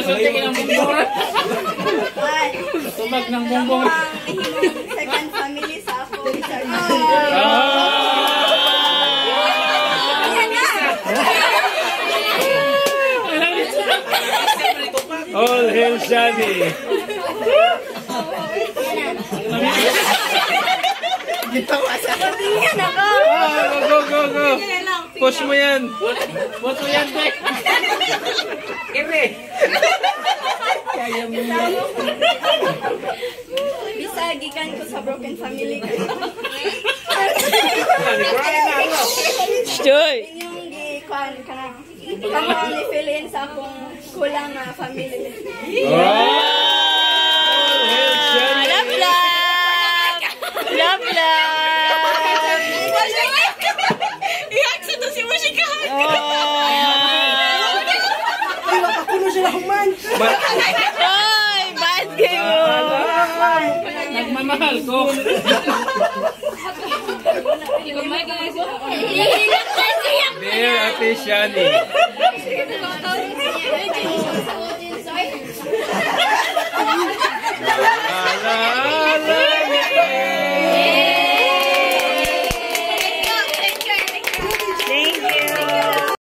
Suntik ng bumbong. Tumag ng bumbong. second family sa ako. All hail Shani. Yan ako. Ah, go, go, go. Push mo yan. Boto yan, te. Kere. Bisa gikan ko sa broken family. Joy! Inyong gikuan ka na. Kamo ang ni-fill sa akong kulang na family. Love, love! Love, love! Ay, bad kayo! Nagmamahal ko. Dear Ate Shani.